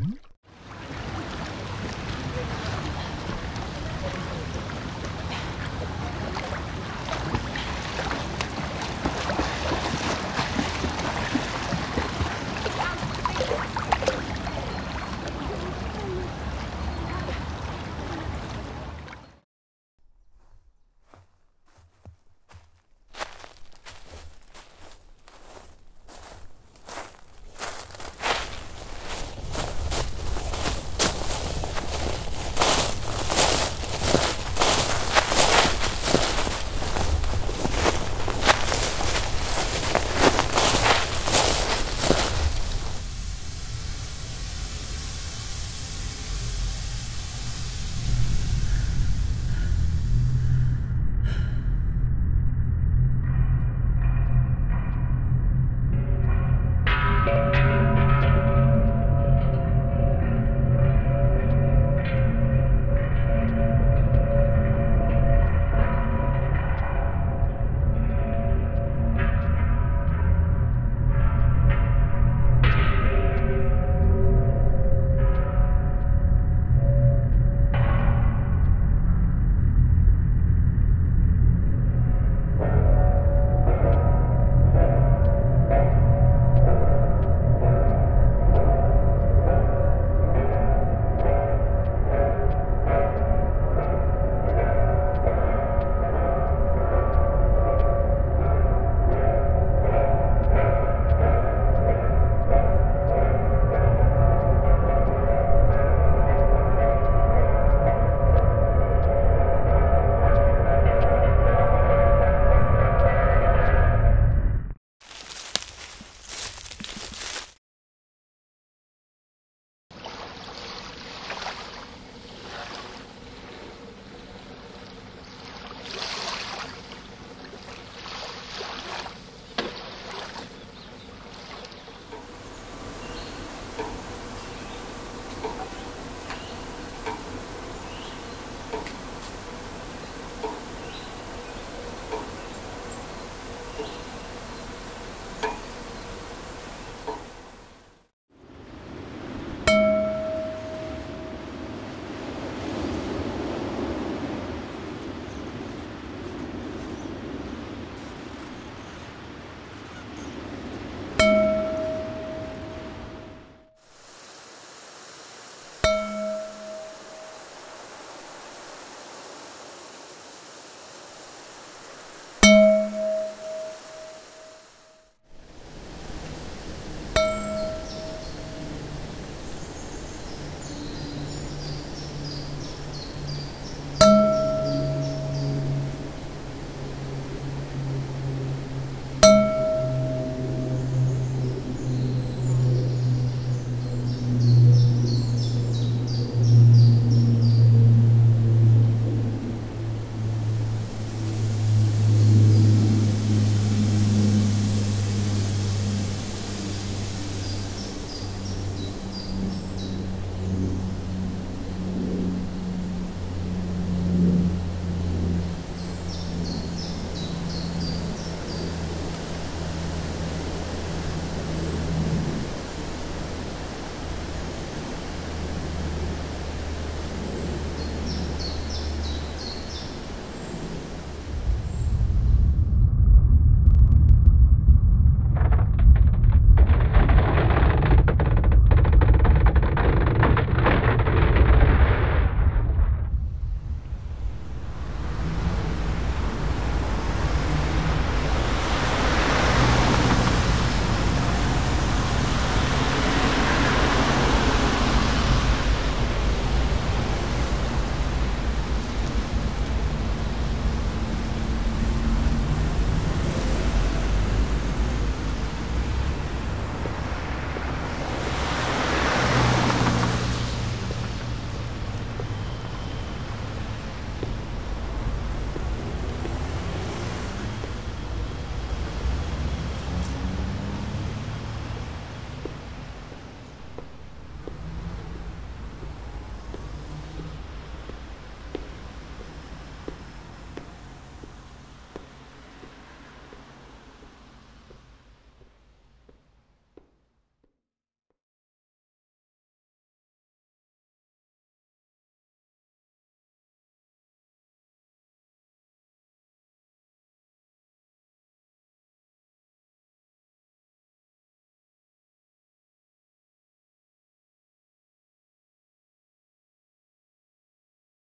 Mm-hmm.